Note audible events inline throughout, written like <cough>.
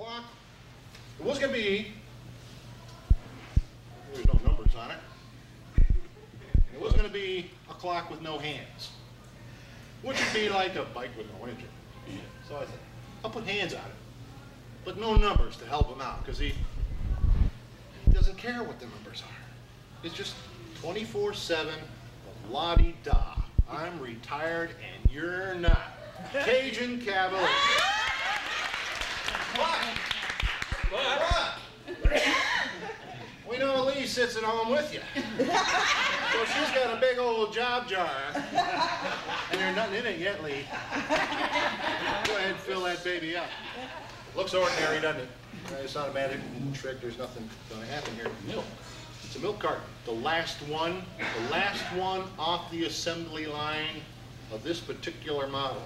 clock. It was going to be, there's no numbers on it. It was going to be a clock with no hands, which would be like a bike with no engine. So I said, I'll put hands on it, but no numbers to help him out because he, he doesn't care what the numbers are. It's just 24-7, la-di-da. I'm retired and you're not. Cajun Cavalier. What? We know Lee sits at home with you. So she's got a big old job jar. And there's nothing in it yet, Lee. Go ahead and fill that baby up. Looks ordinary, doesn't it? Uh, it's not a magic trick. There's nothing going to happen here. Milk. It's a milk carton. The last one, the last one off the assembly line of this particular model.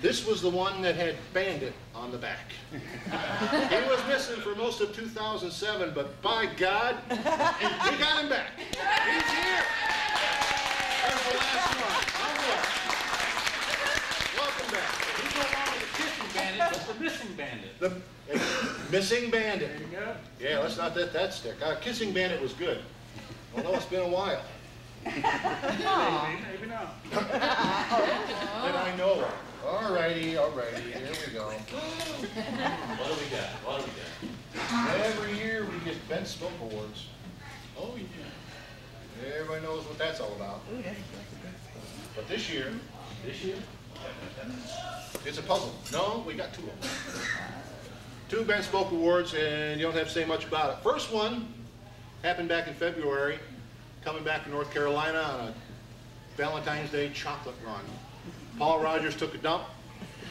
This was the one that had Bandit on the back. <laughs> he was missing for most of 2007, but by God, we got him back. He's here. There's the last one. Welcome back. He's no longer the kissing bandit, but the missing bandit. The missing bandit. There you go. Yeah, let's not let that stick. Uh, Kissing Bandit was good. Although it's been a while. <laughs> Maybe, maybe not. That I know of. All righty, all righty, here we go. What do we got? What do we got? Every year we get Ben Spoke Awards. Oh, yeah. Everybody knows what that's all about. But this year, This year? it's a puzzle. No, we got two of them. Two Bent Spoke Awards, and you don't have to say much about it. First one happened back in February, coming back to North Carolina on a Valentine's Day chocolate run. Paul Rogers took a dump,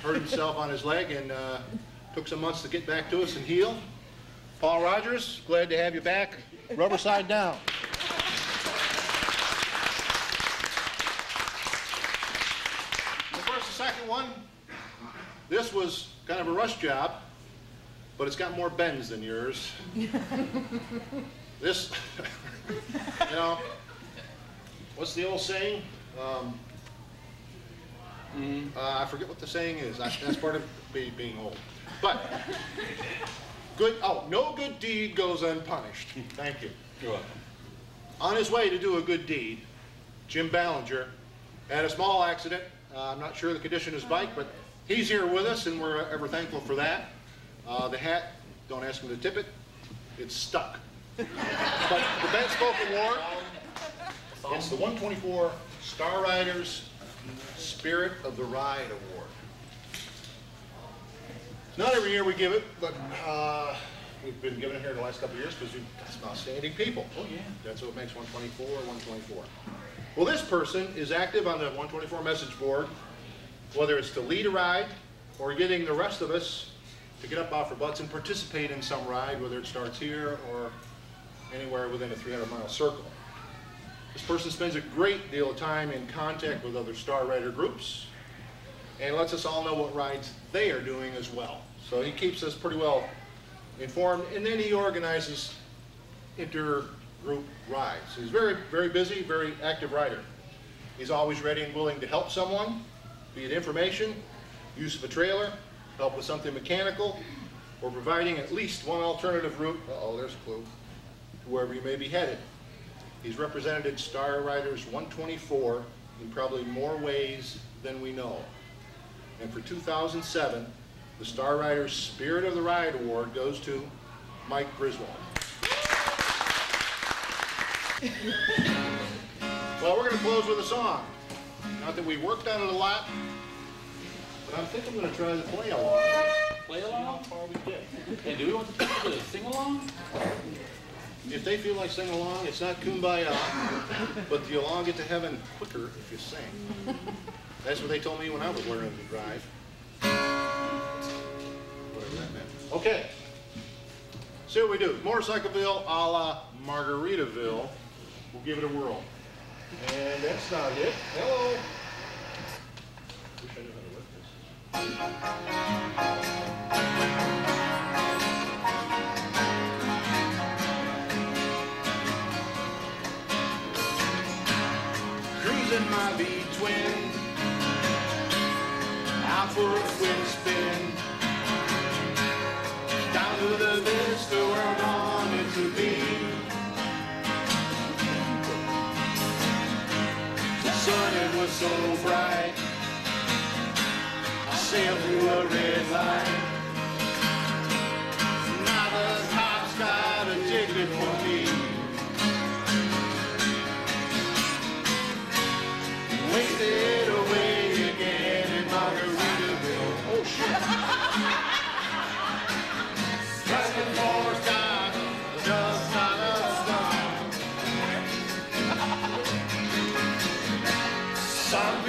hurt himself on his leg, and uh, took some months to get back to us and heal. Paul Rogers, glad to have you back. Rubber side down. Of course, the second one, this was kind of a rush job, but it's got more bends than yours. This, <laughs> you know, what's the old saying? Um, uh, I forget what the saying is. I- That's part of be- being old. But, good, oh, no good deed goes unpunished. <laughs> Thank you. You're welcome. On his way to do a good deed, Jim Ballinger had a small accident. Uh, I'm not sure the condition of his bike, but he's here with us, and we're ever thankful for that. Uh, the hat, don't ask him to tip it, it's stuck. <laughs> But the Bent Spoke Award, it's the 124 Star Riders Spirit of the Ride Award. Not every year we give it, but uh, we've been giving it here the last couple of years because we've got some outstanding people. Oh, yeah. That's what makes 124 124. Well, this person is active on the 124 message board, whether it's to lead a ride or getting the rest of us to get up off our butts and participate in some ride, whether it starts here or anywhere within a 300 mile circle. This person spends a great deal of time in contact with other Star Rider groups and lets us all know what rides they are doing as well. So he keeps us pretty well informed, and then he organizes inter-group rides. He's very, very busy, very active rider. He's always ready and willing to help someone, be it information, use of a trailer, help with something mechanical, or providing at least one alternative route, uh-oh, there's a clue, to wherever you may be headed. He's represented Star Riders 124 in probably more ways than we know. And for 2007, the Star Riders Spirit of the Ride Award goes to Mike Griswold. well, we're going to close with a song. Not that we worked on it a lot, but I think I'm going to try to play along. Play How along? far we get. And do we want the people to sing along? If they feel like singing along, it's not kumbaya, but you'll all get to heaven quicker if you sing. That's what they told me when I was learning to drive. Okay. See what we do. Motorcycleville a la Margaritaville. We'll give it a whirl. And that's not it. Hello. Wish I knew how to work this. Cruising my V-twin Out for a quick was so bright. I sailed through a red light. Now the cops got a ticket for me.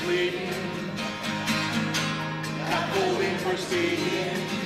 was leading in for speeding.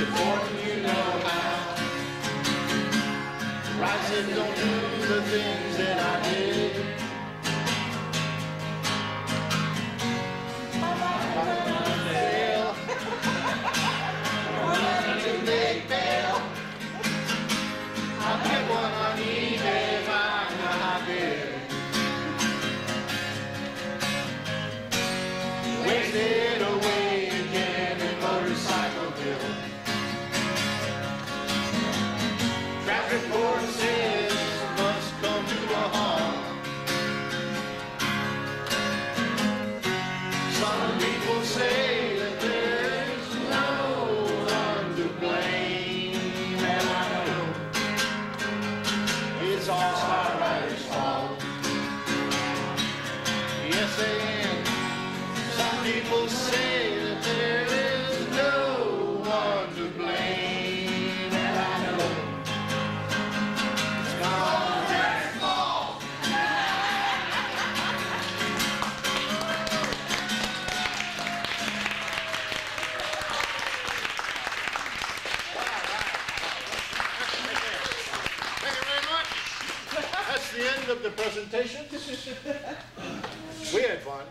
Supporting you know how. Rising don't do the things that I did. Yes, some people say that there is no one to blame, and I know it's all their fault. Thank you very much. That's the end of the presentation. <laughs> We had fun.